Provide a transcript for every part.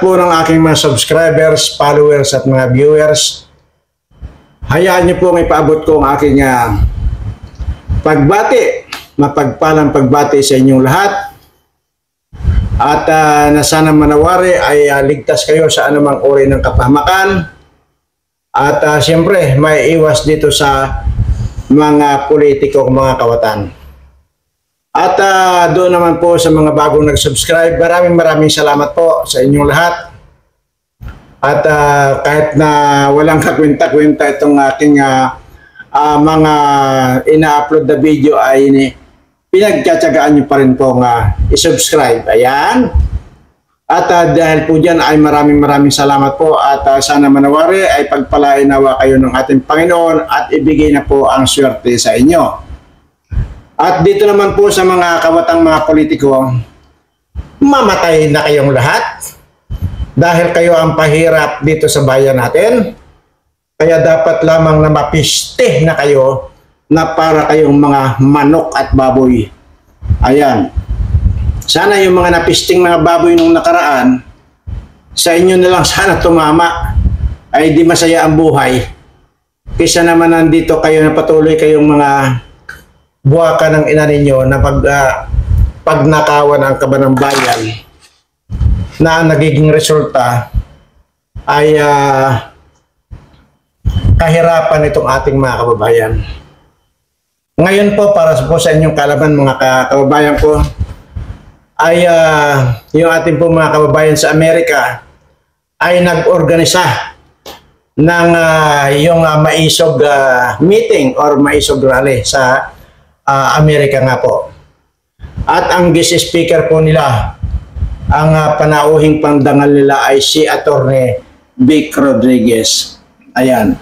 po ng aking mga subscribers, followers at mga viewers, hayaan niyo po may paabot ko ang aking ah, pagbati, mapagpalang pagbati sa inyong lahat. At ah, na sana manawari ay ah, ligtas kayo sa anumang uri ng kapahamakan. At ah, siyempre, may iwas dito sa mga politiko, mga kawatan. At ah, doon naman po sa mga bagong nag-subscribe, maraming maraming salamat po sa inyong lahat. At ah, kahit na walang kakwenta-kwenta itong aking ah, ah, mga ina-upload na video ay ni pinagtsatsagaan nyo pa rin po nga i-subscribe. Ayan. At ah, dahil po dyan ay maraming maraming salamat po at ah, sana manawari ay pagpalain nawa kayo ng ating Panginoon at ibigay na po ang swerte sa inyo. At dito naman po sa mga kawatang mga politiko, mamatay na kayong lahat dahil kayo ang pahirap dito sa bayan natin. Kaya dapat lamang na mapiste na kayo na para kayong mga manok at baboy. Ayan. Sana yung mga napisting mga baboy nung nakaraan, sa inyo na lang sana tumama ay di masaya ang buhay. Kaysa naman nandito kayo na patuloy kayong mga buwaka ng ina ninyo na pag, ah, pagnakawan ang kaban ng bayan na nagiging resulta ay ah, kahirapan itong ating mga kababayan. Ngayon po, para po sa inyong kalaban mga ka- kababayan ko, ay ah, yung ating po mga kababayan sa Amerika ay nag-organisa ng ah, yung ah, maisog ah, meeting or maisog rally sa ah, Amerika nga po. At ang guest speaker po nila, ang ah, panauhing pangdangal nila ay si Attorney Vic Rodriguez. Ayan.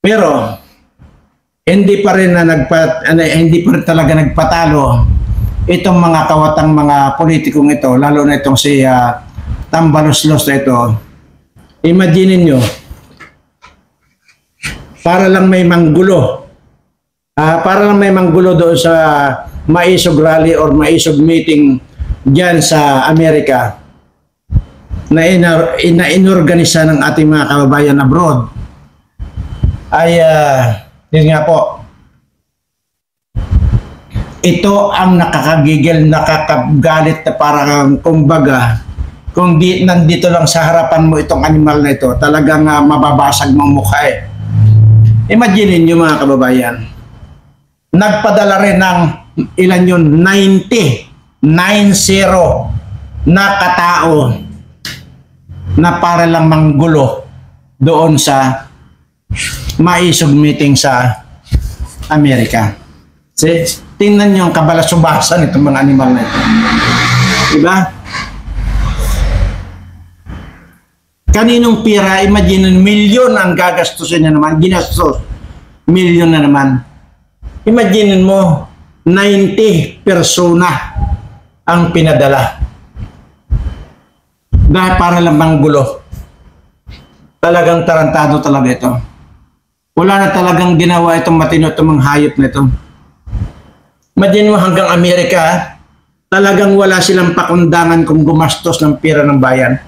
Pero hindi pa rin na nagpat ano, hindi pa rin talaga nagpatalo itong mga kawatang mga politikong ito, lalo na itong si ah, Tambalos-los na ito. Imagine niyo para lang may manggulo. Ah, para lang may manggulo doon sa maisog rally or maisog meeting diyan sa Amerika na, inar, na inorganisa ng ating mga kababayan abroad. Ay ah, yun nga po. Ito ang nakakagigil, nakakagalit na parang kumbaga kung di, nandito lang sa harapan mo itong animal na ito, talagang ah, mababasag mong mukha eh. Imagine niyo mga kababayan, nagpadala rin ng ilan yun, 90, 90 na katao na para lang manggulo doon sa maisog meeting sa Amerika. See? Tingnan niyo ang kabalasubasan itong mga animal na ito. Diba? Kaninong pira, imagine, milyon ang gagastusin niya naman, ginastos, milyon na naman. Imagine mo, 90 persona ang pinadala. Dahil para lang manggulo. Talagang tarantado talaga ito. Wala na talagang ginawa itong matino itong mga hayop na ito. Imagine mo hanggang Amerika, talagang wala silang pakundangan kung gumastos ng pira ng bayan.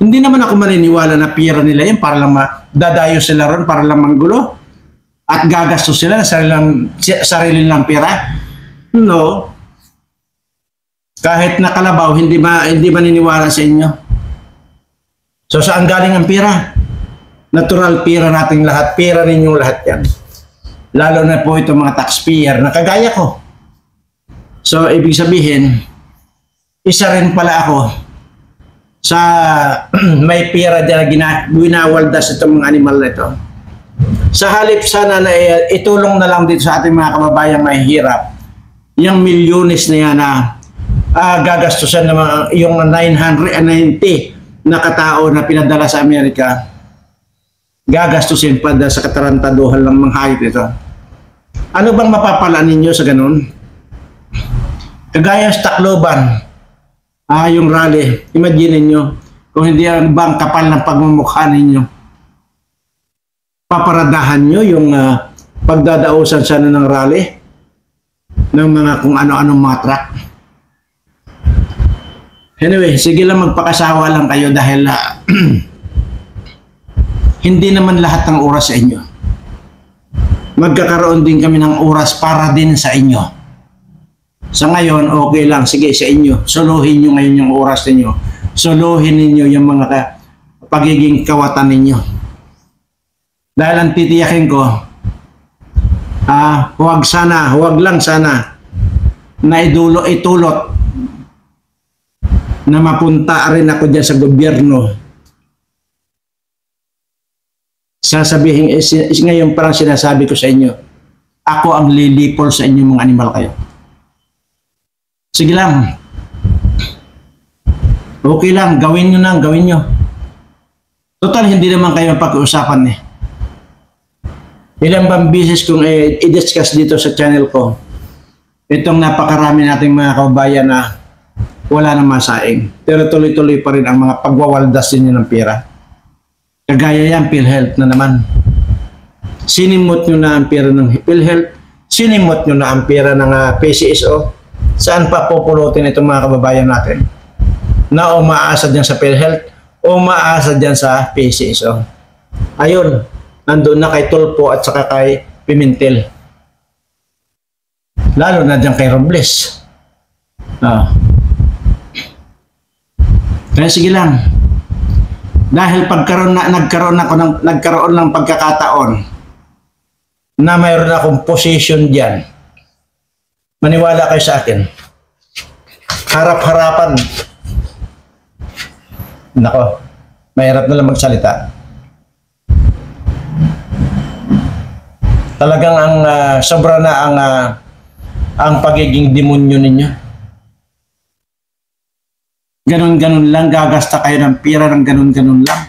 Hindi naman ako maniniwala na pira nila yan para lang dadayo sila ron para lang manggulo at gagastos sila ng sariling, sarili nilang pira. No. Kahit nakalabaw, hindi ma hindi maniniwala sa inyo. So saan galing ang pira? Natural pira nating lahat. Pira ninyong lahat yan. Lalo na po itong mga taxpayer na kagaya ko. So, ibig sabihin, isa rin pala ako sa may pira dyan na gina, winawaldas itong mga animal na ito. Sa halip sana na eh, itulong na lang dito sa ating mga kababayang mahihirap, yung milyones na yan na ah, gagastusan ng mga, yung 990 na katao na pinadala sa Amerika, gagastusin pa sa katarantaduhan ng mga hayop ito. Ano bang mapapala ninyo sa ganun? Kagaya sa Tacloban, ah, yung rally, imagine ninyo, kung hindi ang bang kapal ng pagmumukha ninyo, paparadahan nyo yung ah, pagdadausan sana ng rally ng mga kung ano-anong mga truck. Anyway, sige lang magpakasawa lang kayo dahil ah, hindi naman lahat ng oras sa inyo. Magkakaroon din kami ng oras para din sa inyo. Sa ngayon, okay lang. Sige, sa inyo. Suluhin nyo ngayon yung oras ninyo. Suluhin ninyo yung mga ka- pagiging kawatan ninyo. Dahil ang titiyakin ko, ah, huwag sana, huwag lang sana na idulo, itulot na mapunta rin ako dyan sa gobyerno. Sasabihin, is, is ngayon parang sinasabi ko sa inyo, ako ang lilipol sa inyo mga animal kayo. Sige lang. Okay lang, gawin nyo lang, gawin nyo. Total, hindi naman kayo pag-uusapan eh. Ilang bang bisis kong eh, i-discuss dito sa channel ko, itong napakarami nating mga kababayan na wala na masaing. Pero tuloy-tuloy pa rin ang mga pagwawaldas ninyo ng pera. Kagaya yan, PhilHealth na naman. Sinimot nyo na ang pera ng PhilHealth, sinimot nyo na ang pera ng ah, PCSO. Saan pa pupulutin itong mga kababayan natin? Na umaasa dyan sa PhilHealth, umaasa dyan sa PCSO. Ayun, nandun na kay Tulpo at saka kay Pimentel. Lalo na dyan kay Robles. Ah. Kaya sige lang. Dahil pagkaroon na nagkaroon ako ng nagkaroon ng pagkakataon na mayroon akong position diyan. Maniwala kayo sa akin. Harap-harapan. Nako, mahirap na lang magsalita. Talagang ang ah, sobra na ang ah, ang pagiging demonyo ninyo. Ganon-ganon lang, gagasta kayo ng pira ng ganon-ganon lang.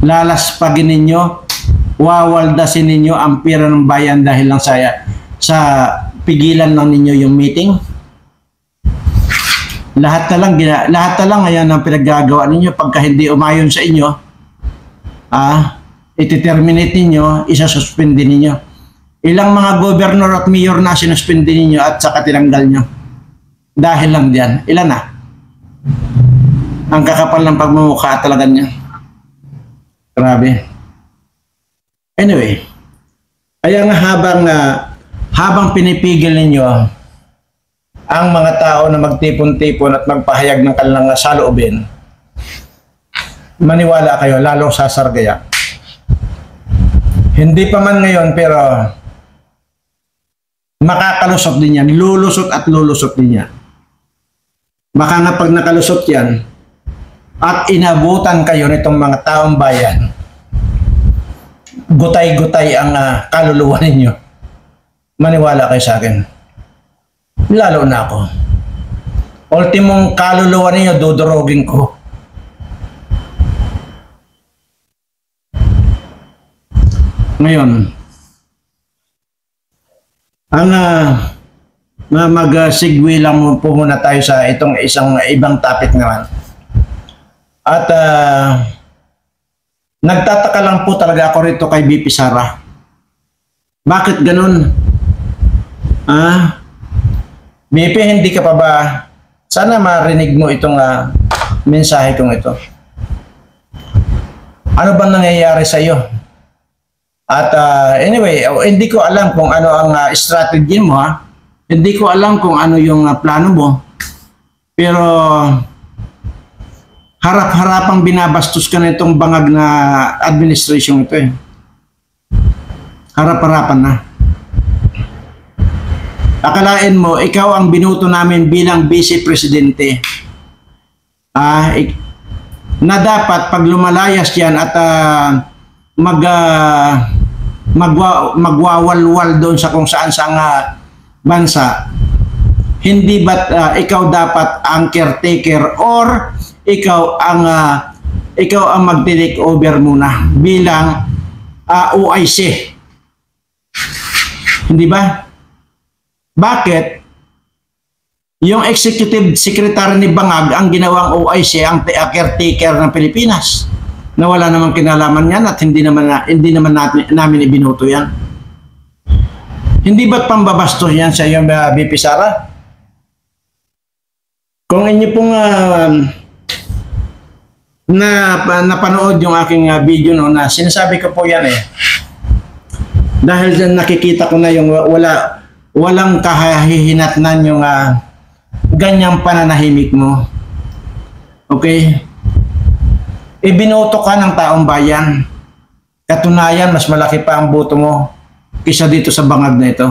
Lalaspagin ninyo, wawaldasin ninyo ang pira ng bayan dahil lang sa, sa pigilan lang ninyo yung meeting. Lahat na lang, lahat na lang ngayon ang pinaggagawa ninyo pagka hindi umayon sa inyo, ah, iti-terminate ninyo, isa-suspend ninyo. Ilang mga governor at mayor na sinuspindi ninyo at saka tinanggal nyo. Dahil lang diyan. Ilan na? Ang kakapal ng pagmumukha talaga niya. Grabe. Anyway, kaya nga habang ah, habang pinipigil ninyo ang mga tao na magtipon-tipon at magpahayag ng kanilang saloobin, maniwala kayo, lalong sasargaya. Hindi pa man ngayon pero makakalusot din yan. Lulusot at lulusot din yan. Baka nga pag nakalusot yan at inabutan kayo nitong mga taong bayan, gutay-gutay ang ah, kaluluwa ninyo. Maniwala kayo sa akin. Lalo na ako. Ultimong kaluluwa ninyo, dudurogin ko. Ngayon, ang uh, mag-segue lang mo po muna tayo sa itong isang ibang topic naman. At ah, nagtataka lang po talaga ako rito kay BP Sara. Bakit ganun? Ah, BP, hindi ka pa ba? Sana marinig mo itong ah, mensahe kong ito. Ano bang nangyayari sa iyo? At ah, anyway, oh, hindi ko alam kung ano ang ah, strategy mo ha. Hindi ko alam kung ano yung ah, plano mo. Pero harap-harapang binabastos ka na itong bangag na administration ito eh. Harap-harapan na. Akalain mo, ikaw ang binuto namin bilang vice presidente. Ah, na dapat pag lumalayas yan at ah, mag ah, magwa, magwawalwal doon sa kung saan sa nga bansa. Hindi ba't ah, ikaw dapat ang caretaker or ikaw ang ah, ikaw ang mag-take over muna bilang ah, OIC hindi ba? Bakit? Yung executive secretary ni Bangag ang ginawang OIC ang caretaker ng Pilipinas na wala namang kinalaman yan at hindi naman na, hindi naman natin, namin ibinuto yan. Hindi ba't pambabastos yan sa iyo, uh, BP Sara? kung inyo pong ah, na pa- napanood yung aking ah, video no na sinasabi ko po yan eh dahil dyan nakikita ko na yung wa- wala walang kahihinatnan yung ah, ganyang pananahimik mo okay ibinoto ka ng taong bayan katunayan mas malaki pa ang boto mo kisa dito sa bangag na ito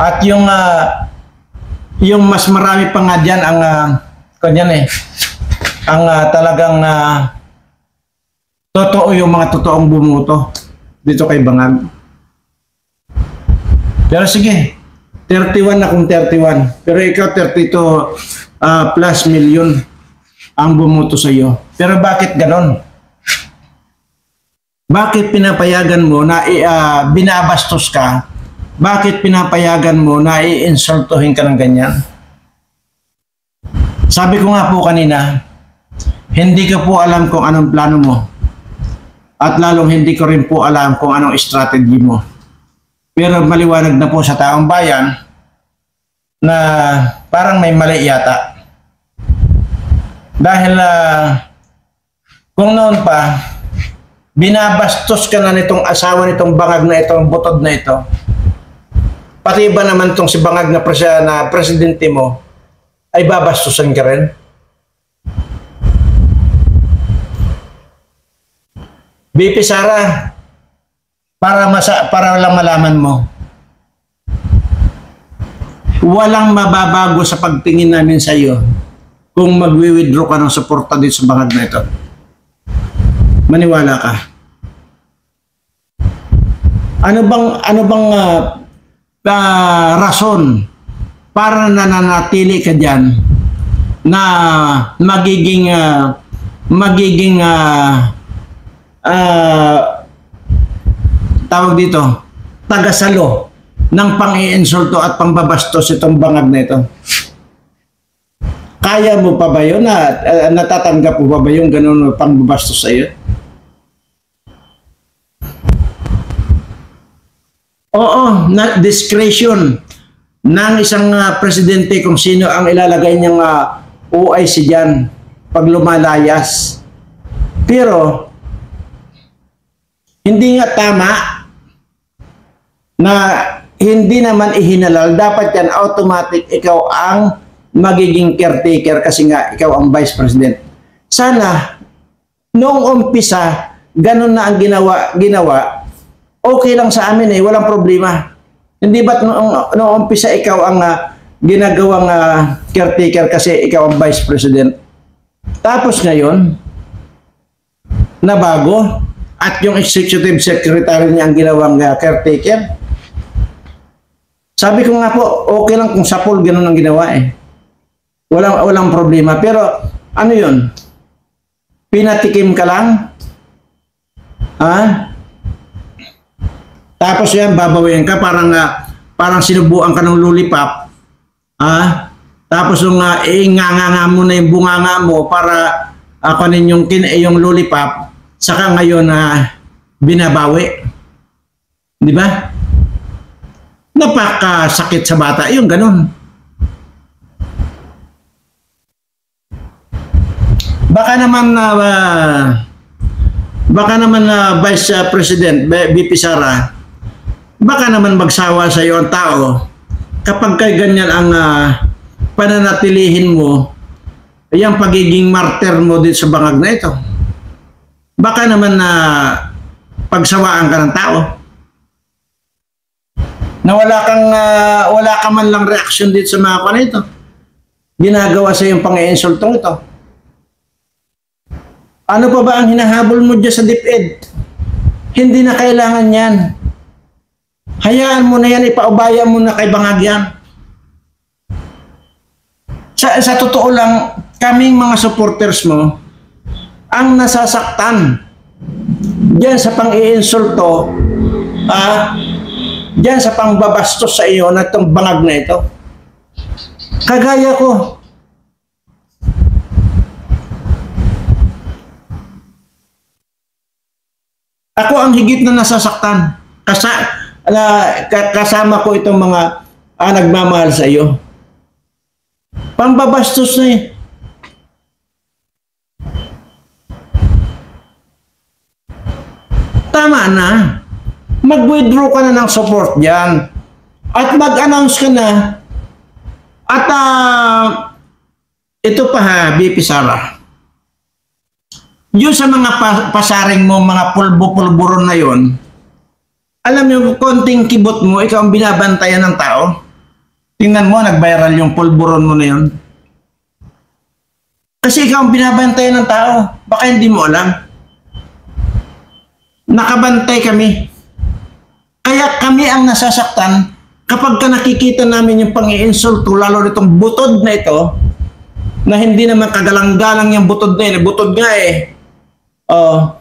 at yung ah, yung mas marami pa nga dyan ang uh, kanyan eh ang ah, talagang ah, totoo yung mga totoong bumuto dito kay Bangag. Pero sige, 31 na kung 31. Pero ikaw 32 ah, plus million ang bumuto sa iyo. Pero bakit ganon? Bakit pinapayagan mo na ah, binabastos ka? Bakit pinapayagan mo na i-insultuhin ka ng ganyan? Sabi ko nga po kanina, hindi ko po alam kung anong plano mo. At lalong hindi ko rin po alam kung anong strategy mo. Pero maliwanag na po sa taong bayan na parang may mali yata. Dahil ah, kung noon pa, binabastos ka na nitong asawa nitong bangag na ito, ang butod na ito. Pati ba naman tong si bangag na, presya, na presidente mo, ay babastusan ka rin? BP Sara, para masa para lang malaman mo. Walang mababago sa pagtingin namin sa iyo kung magwi-withdraw ka ng suporta dito sa bangag na ito. Maniwala ka. Ano bang ano bang ah, ah, rason para nananatili ka diyan na magiging ah, magiging ah, ah, tawag dito, tagasalo ng pang-iinsulto at pangbabastos itong bangag na ito. Kaya mo pa ba yun? Na, ah, natatanggap mo pa ba yung ganun pangbabastos sa iyo? Oo, na discretion ng isang ah, presidente kung sino ang ilalagay niyang uh, OIC dyan pag lumalayas. Pero, hindi nga tama na hindi naman ihinalal. Dapat yan automatic ikaw ang magiging caretaker kasi nga ikaw ang vice president. Sana, noong umpisa, ganun na ang ginawa, ginawa, okay lang sa amin eh, walang problema. Hindi ba't noong, noong umpisa ikaw ang ah, ginagawang ah, caretaker kasi ikaw ang vice president? Tapos ngayon, na bago, at yung executive secretary niya ang ginawang uh, caretaker. Sabi ko nga po, okay lang kung sa pool ganun ang ginawa eh. Walang, walang problema. Pero ano yun? Pinatikim ka lang? Ha? Tapos yan, babawin ka, parang, uh, parang sinubuan ka ng lollipop. Ha? Tapos yung uh, inganganga mo na yung bunganga mo para ako uh, yung, kin yung lollipop, saka ngayon na uh, binabawi. Di ba? Napakasakit sa bata. Yung ganun. Baka naman na uh, baka naman na uh, Vice President BP Sara baka naman magsawa sa iyo ang tao kapag kay ganyan ang uh, pananatilihin mo yung pagiging martyr mo dito sa bangag na ito. Baka naman na pagsawaan ka ng tao. Na wala kang uh, wala ka man lang reaction dito sa mga kanito ito. Ginagawa sa yung pang-iinsultong ito ano pa ba ang hinahabol mo dyan sa DepEd hindi na kailangan yan hayaan mo na yan ipaubaya mo na kay Bangag yan sa, sa totoo lang kaming mga supporters mo ang nasasaktan diyan sa pang-iinsulto ah, diyan sa pangbabastos sa iyo na itong bangag na ito. Kagaya ko. Ako ang higit na nasasaktan. Kasa, uh, kasama ko itong mga ah, nagmamahal sa iyo. Pambabastos na eh. Tama na. Mag-withdraw ka na ng support dyan. At mag-announce ka na. At ah, ito pa ha, BP Sara. Yung sa mga pa- pasaring mo, mga pulbo-pulburon na yon, alam mo, konting kibot mo, ikaw ang binabantayan ng tao. Tingnan mo, nag-viral yung pulburon mo na yon. Kasi ikaw ang binabantayan ng tao. Baka hindi mo alam. Nakabantay kami. Kaya kami ang nasasaktan kapag ka nakikita namin yung pang-iinsulto, lalo nitong butod na ito, na hindi naman kagalang-galang yung butod na yun. Butod nga eh. Oh.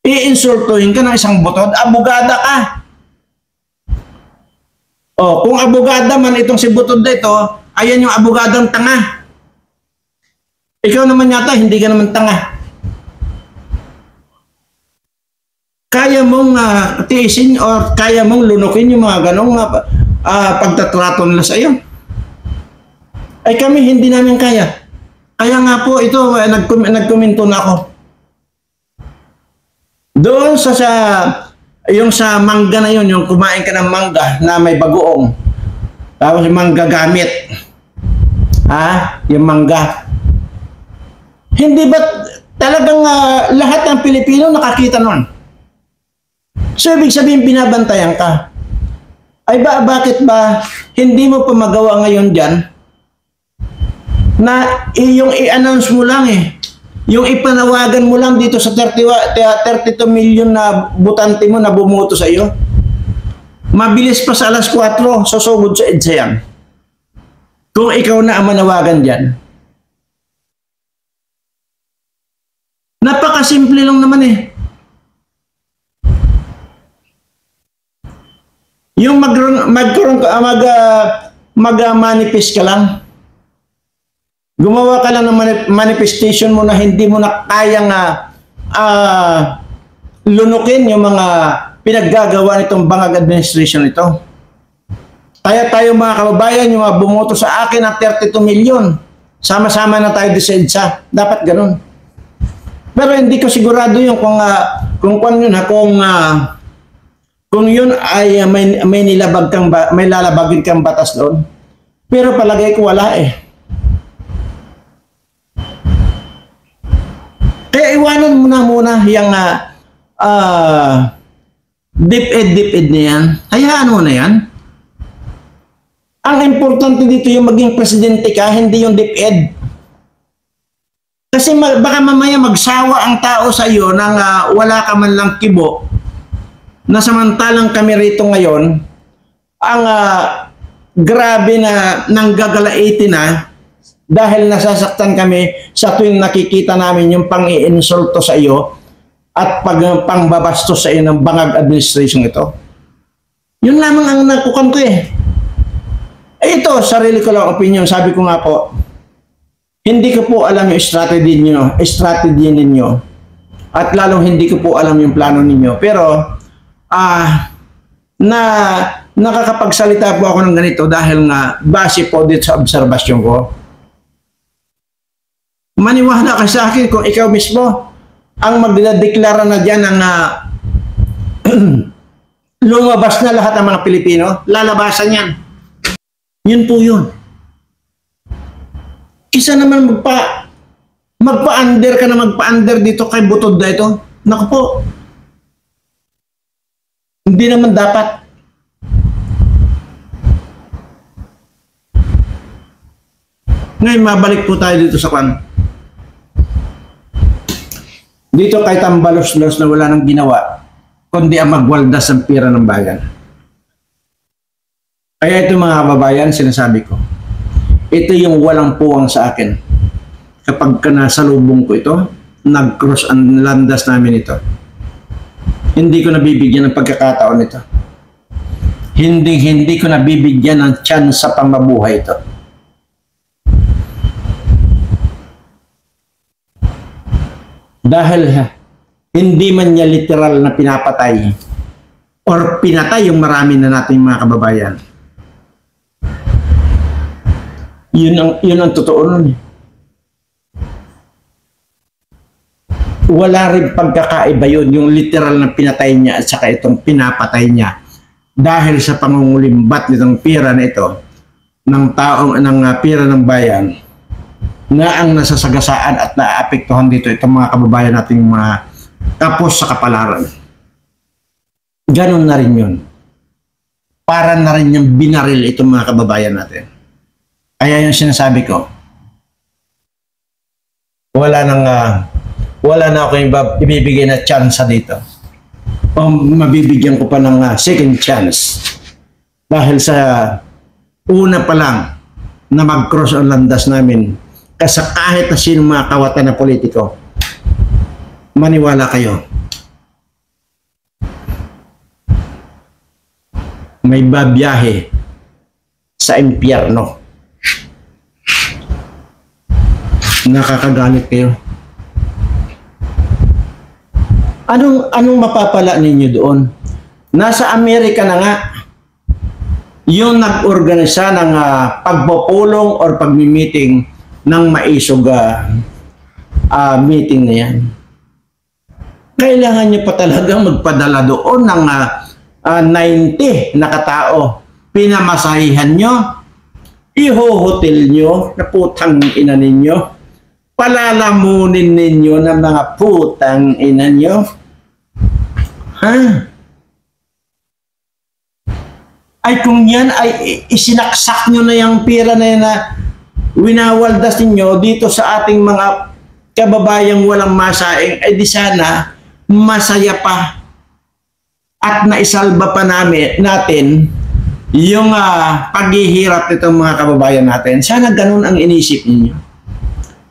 Iinsultuhin ka ng isang butod, abogada ka. Oh, kung abogada man itong si butod na ito, ayan yung abogadang tanga. Ikaw naman yata, hindi ka naman tanga. Kaya mong ah, tiisin or kaya mong lunukin yung mga ganong uh, pagtatrato nila sa iyo. Ay kami, hindi namin kaya. Kaya nga po, ito, eh, nag nagkomento na ako. Doon sa, sa, yung sa mangga na yun, yung kumain ka ng mangga na may bagoong. Tapos yung mangga gamit. Ha? Yung mangga. Hindi ba talagang ah, lahat ng Pilipino nakakita nun? So, ibig sabihin, binabantayan ka. Ay ba, bakit ba hindi mo pa magawa ngayon dyan na eh, yung i-announce mo lang eh. Yung ipanawagan mo lang dito sa 30, wa- te- 32 million na butante mo na bumoto sa iyo. Mabilis pa sa alas 4, susugod sa EDSA yan. Kung ikaw na ang manawagan dyan. Napakasimple lang naman eh. Yung ka mag ah, mag ah, manifest ka lang. Gumawa ka lang ng mani- manifestation mo na hindi mo na kayang ah, ah, lunukin yung mga pinaggagawa nitong bangag administration ito. Kaya tayo mga kababayan, yung mga bumoto sa akin ng 32 million, sama-sama na tayo EDSA. Dapat ganun. Pero hindi ko sigurado yung kung ah, kung kung yun ha, kung ah, kung yun ay uh, may, may nilabag kang ba, may lalabagin kang batas doon. Pero palagay ko wala eh. Kaya iwanan mo na muna yung uh, uh, dip-ed, dip-ed na yan. Hayaan mo na yan. Ang importante dito yung maging presidente ka, hindi yung dip-ed. Kasi baka mamaya magsawa ang tao sa iyo nang ah, wala ka man lang kibo na samantalang kami rito ngayon, ang ah, grabe na nanggagalaiti na dahil nasasaktan kami sa tuwing nakikita namin yung pang-iinsulto sa iyo at pag pangbabastos sa iyo ng bangag administration ito. Yun lamang ang nakukan ko eh. Eh ito, sarili ko lang opinion. Sabi ko nga po, hindi ko po alam yung strategy niyo, strategy ninyo. At lalong hindi ko po alam yung plano ninyo. Pero ah na nakakapagsalita po ako ng ganito dahil nga base po dito sa obserbasyon ko. Maniwala ka sa akin kung ikaw mismo ang magdadeklara na dyan ng ah, lumabas na lahat ng mga Pilipino, lalabasan yan. Yun po yun. Isa naman magpa magpa-under ka na magpa-under dito kay butod na ito. Naku po, hindi naman dapat. Ngayon, mabalik po tayo dito sa kwan. Dito kay Tambalos-los na wala nang ginawa, kundi ang magwaldas ng pira ng bayan. Kaya ito mga kababayan, sinasabi ko, ito yung walang puwang sa akin. Kapag ka ko ito, nag-cross ang landas namin ito hindi ko nabibigyan ng pagkakataon ito. Hindi hindi ko nabibigyan ng chance sa pamabuhay ito. Dahil hindi man niya literal na pinapatay or pinatay yung marami na nating mga kababayan. Yun ang, yun ang totoo nun. eh. Wala rin pagkakaiba yun, yung literal na pinatay niya at saka itong pinapatay niya. Dahil sa pangungulimbat nitong pira na ito, ng taong, ng uh, pira ng bayan, na ang nasasagasaan at naapektuhan dito itong mga kababayan nating mga kapos sa kapalaran. Ganon na rin yun. Para na rin yung binaril itong mga kababayan natin. Kaya yung sinasabi ko, wala nang ah, wala na ako ibibigay na chance dito. O mabibigyan ko pa ng ah, second chance. Dahil sa una pa lang na mag-cross ang landas namin kasi kahit na sino mga kawatan na politiko, maniwala kayo. May babiyahe sa impyerno. Nakakagalit kayo. Anong anong mapapala ninyo doon? Nasa Amerika na nga yung nag-organisa ng ah, pagpupulong or pagmi-meeting ng maisog ah, ah, meeting na yan. Kailangan nyo pa talaga magpadala doon ng ah, ah, 90 na katao. Pinamasahihan nyo, ihohotel nyo na putang ina ninyo, palalamunin ninyo ng mga putang ina nyo. Ha? Ay kung yan ay isinaksak nyo na yung pera na yan na winawaldas ninyo dito sa ating mga kababayang walang masaing, ay di sana masaya pa at naisalba pa namin, natin yung ah, paghihirap nitong mga kababayan natin. Sana ganun ang inisip ninyo.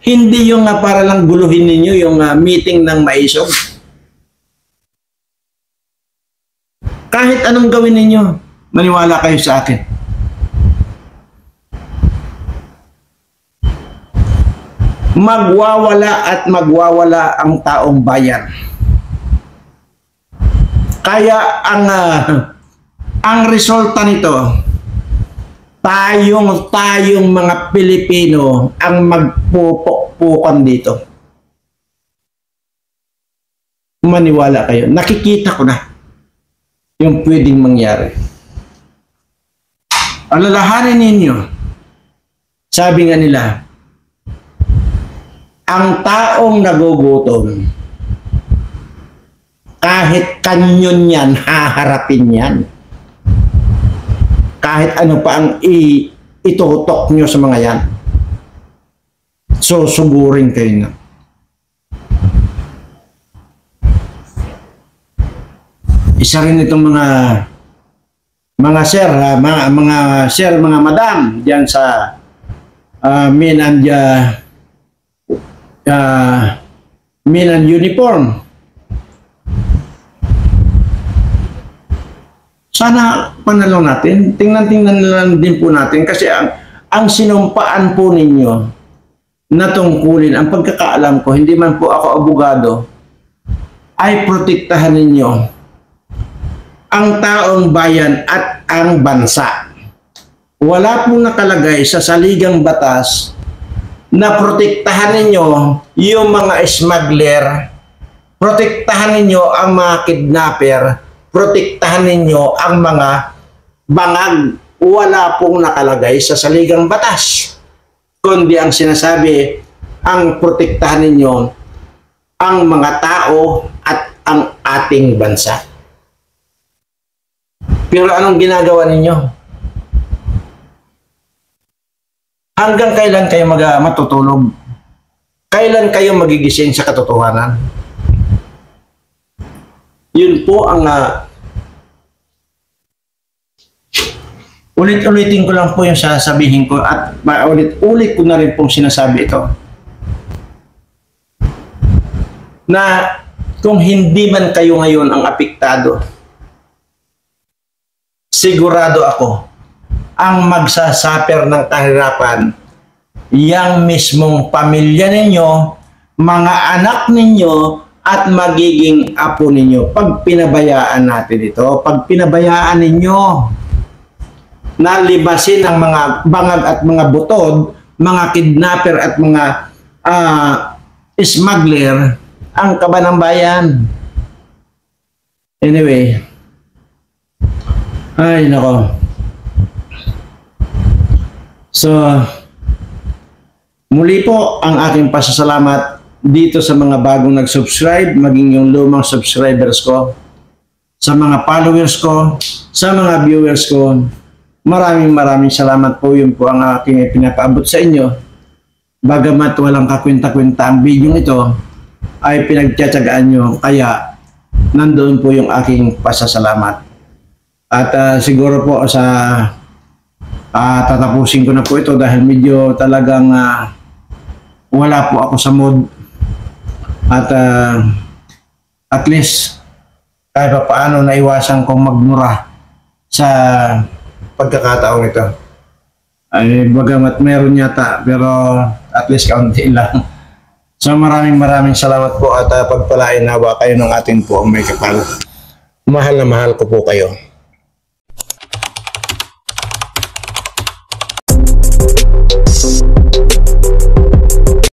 Hindi yung ah, para lang guluhin ninyo yung ah, meeting ng maisog. Kahit anong gawin ninyo, maniwala kayo sa akin. Magwawala at magwawala ang taong bayan. Kaya ang ah, ang resulta nito tayong tayong mga Pilipino ang magpupukpukan dito. Maniwala kayo. Nakikita ko na yung pwedeng mangyari. Alalahanin ninyo. Sabi nga nila, ang taong nagugutom, kahit kanyon yan, haharapin yan. Kahit ano pa ang i itutok nyo sa mga yan. So, sugurin kayo na. Isa rin itong mga mga sir, ha, mga mga sir, mga madam diyan sa uh, men and uh, uh, men and uniform. Sana panalo natin. Tingnan-tingnan na lang din po natin kasi ang ang sinumpaan po ninyo na tungkulin, ang pagkakaalam ko, hindi man po ako abogado, ay protektahan ninyo ang taong bayan at ang bansa. Wala pong nakalagay sa saligang batas na protektahan ninyo yung mga smuggler, protektahan ninyo ang mga kidnapper, protektahan ninyo ang mga bangag. Wala pong nakalagay sa saligang batas. Kundi ang sinasabi, ang protektahan ninyo ang mga tao at ang ating bansa. Pero anong ginagawa ninyo? Hanggang kailan kayo mag ah, matutulog? Kailan kayo magigising sa katotohanan? Yun po ang ah, ulit-ulitin ko lang po yung sasabihin ko at ulit-ulit ko na rin pong sinasabi ito. Na kung hindi man kayo ngayon ang apektado, sigurado ako, ang magsasaper ng kahirapan, yang mismong pamilya ninyo, mga anak ninyo, at magiging apo ninyo. Pag pinabayaan natin ito, pag pinabayaan ninyo, na libasin ng mga bangag at mga butod, mga kidnapper at mga ah, smuggler ang kaba ng bayan. Anyway, ay nako. So, muli po ang aking pasasalamat dito sa mga bagong nag-subscribe, maging yung lumang subscribers ko, sa mga followers ko, sa mga viewers ko. Maraming maraming salamat po. Yun po ang aking pinapaabot sa inyo. Bagamat walang kakwenta-kwenta ang video ito, ay pinagtsatsagaan nyo. Kaya, nandoon po yung aking pasasalamat. At ah, siguro po sa ah, tatapusin ko na po ito dahil medyo talagang ah, wala po ako sa mood. At ah, at least kahit pa paano naiwasan kong magmura sa pagkakataon ito. Ay, bagamat meron yata, pero at least kaunti lang. So maraming maraming salamat po at uh, pagpalain nawa kayo ng ating po may kapal. Mahal na mahal ko po kayo.